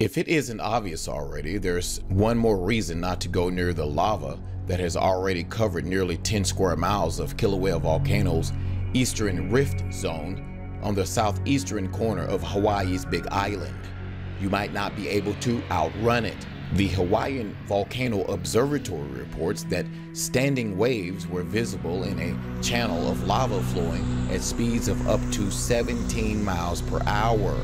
If it isn't obvious already, there's one more reason not to go near the lava that has already covered nearly 10 square miles of Kilauea Volcano's eastern rift zone on the southeastern corner of Hawaii's Big Island. You might not be able to outrun it. The Hawaiian Volcano Observatory reports that standing waves were visible in a channel of lava flowing at speeds of up to 17 miles per hour.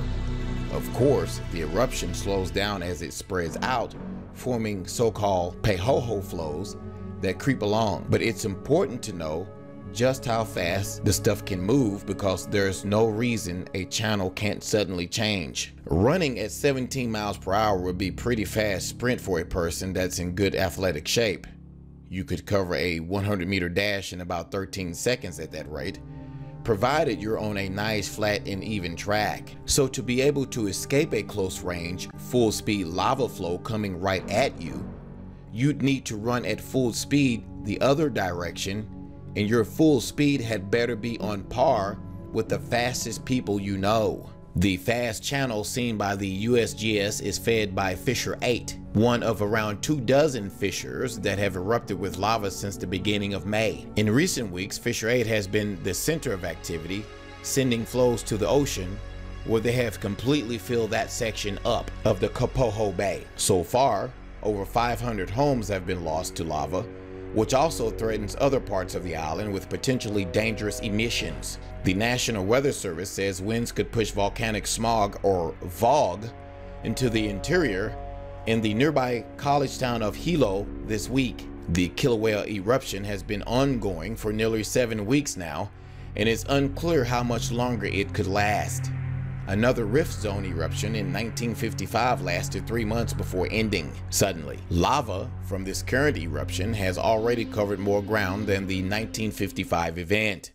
Of course, the eruption slows down as it spreads out, forming so-called Pahoehoe flows that creep along. But it's important to know just how fast the stuff can move because there's no reason a channel can't suddenly change. Running at 17 miles per hour would be pretty fast sprint for a person that's in good athletic shape. You could cover a 100 meter dash in about 13 seconds at that rate, provided you're on a nice flat and even track. So to be able to escape a close range, full speed lava flow coming right at you, you'd need to run at full speed the other direction and your full speed had better be on par with the fastest people you know. The fast channel seen by the USGS is fed by Fissure 8, one of around two dozen fissures that have erupted with lava since the beginning of May. In recent weeks, Fissure 8 has been the center of activity, sending flows to the ocean where they have completely filled that section up of the Kapoho Bay. So far, over 500 homes have been lost to lava, which also threatens other parts of the island with potentially dangerous emissions. The National Weather Service says winds could push volcanic smog, or VOG, into the interior in the nearby college town of Hilo this week. The Kilauea eruption has been ongoing for nearly seven weeks now, and it's unclear how much longer it could last. Another rift zone eruption in 1955 lasted three months before ending suddenly. Lava from this current eruption has already covered more ground than the 1955 event.